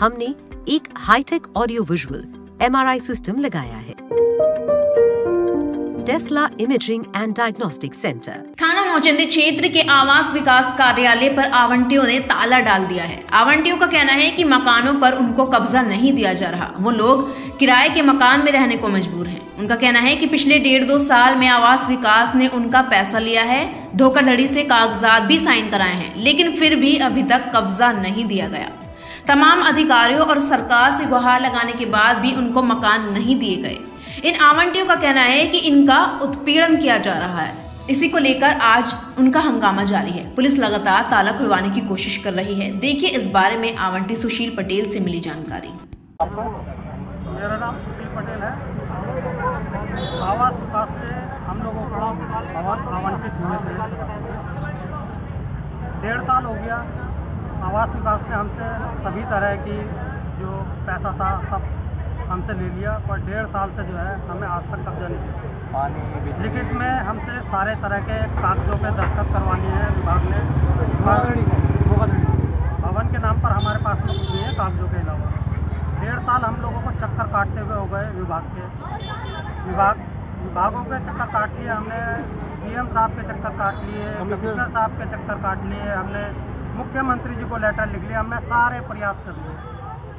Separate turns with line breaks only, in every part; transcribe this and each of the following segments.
हमने एक high tech audio visual MRI system लगाया है। Tesla imaging and diagnostic centre.
थाना नौचंदी क्षेत्र के आवास विकास कार्यालय पर आवंटियों ने ताला डाल दिया है। आवंटियों का कहना है कि मकानों पर उनको कब्जा नहीं दिया जा रहा। वो लोग किराए के मकान में रहने को मजबूर हैं। उनका कहना है कि पिछले डेढ़ दो साल में आवास विकास ने उनका पैसा लिया है, धोखाधड़ी से कागजात भी साइन कराए हैं, लेकिन फिर भी अभी तक कब्जा नहीं दिया गया। तमाम अधिकारियों और सरकार से गुहार लगाने के बाद भी उनको मकान नहीं दिए गए। इन आवंटियों का कहना है कि इनका उत्पीड़न किया जा रहा है। इसी को लेकर आज उनका हंगामा जारी है। पुलिस लगातार ताला खुलवाने की कोशिश कर रही है। देखिए इस बारे में आवंटी सुशील पटेल से मिली जानकारी।
मेरा नाम सुशील पटेल है। आवास विकास से हम लोगों आवंटित हुए थे। डेढ़ साल हो गया। आवास विकास ने हमसे सभी तरह की जो पैसा था सब हमसे ले लिया पर डेढ़ साल से जो है हमें आज तक कब्जा नहीं किया। लिखित में हमसे सारे तरह के कागजों पे दस्तखत करवानी है विभाग ने। भवन के नाम पर हमारे पास में कुछ नहीं है कागजों के अलावा। डेढ़ साल हम लोगों को चक्कर काटते हुए हो गए विभाग के। विभाग विभागों के चक्कर काट लिए हमने डीएम साहब के चक्कर काट लिए कमिश्नर साहब के चक्कर काट लिए हमने मुख्यमंत्री जी को लेटर लिख लिया हमने सारे प्रयास कर लिए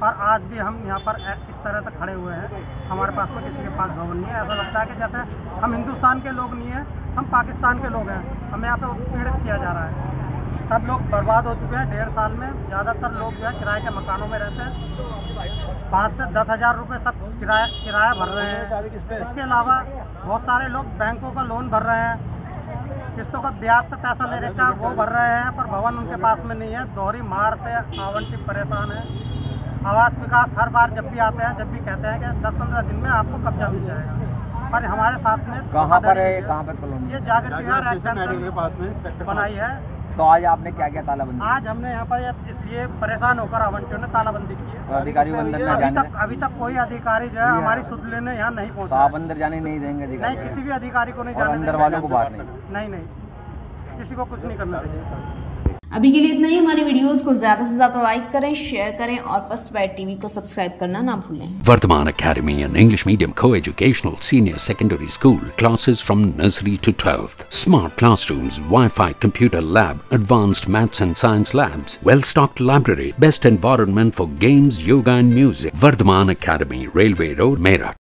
पर आज भी हम यहाँ पर इस तरह से खड़े हुए हैं। हमारे पास में किसी के पास भवन नहीं है। ऐसा लगता है कि जैसे हम हिंदुस्तान के लोग नहीं हैं, हम पाकिस्तान के लोग हैं। हमें यहाँ पर उत्पीड़ित किया जा रहा है। सब लोग बर्बाद हो चुके हैं डेढ़ साल में। ज़्यादातर लोग जो है किराए के मकानों में रहते हैं। पाँच से दस हज़ार रुपये सब किराया किराया भर रहे हैं। इसके अलावा बहुत सारे लोग बैंकों का लोन भर रहे हैं। किस्तों का ब्याज पर पैसा ले रखा है वो भर रहे हैं पर भवन उनके पास में नहीं है। दोहरी मार से आवंटित परेशान है। आवास विकास हर बार जब भी आते हैं जब भी कहते हैं कि दस पंद्रह दिन में आपको कब्जा मिल जाएगा। पर हमारे साथ में
कहाँ पर है कहाँ पर
ये जागृति पास में बनाई है।
तो आज आपने क्या क्या तालाबंदी?
आज हमने यहाँ पर इसलिए परेशान होकर आवंटियों ने तालाबंदी की है।
तो अधिकारी को अंदर
अभी तक अभी तक कोई अधिकारी जो है हमारी सुध लेने यहाँ नहीं
तो
पहुँचा
आप अंदर जाने नहीं देंगे
नहीं किसी भी अधिकारी को नहीं जाने
अंदर वालों को बाहर नहीं
नहीं? नहीं। किसी को कुछ नहीं करना चाहिए।
अभी के लिए इतना ही। हमारी वीडियोस को ज़्यादा से ज़्यादा लाइक करें शेयर करें और फ़र्स्ट बैट टीवी को सब्सक्राइब करना ना भूलें।
Vartaman academy and English medium को educational senior secondary school classes from nursery to twelfth smart class room wi fi computer lab advanced maths and science labs well stocked library best environment for games yoga and music Vardhman academy railway road मेरा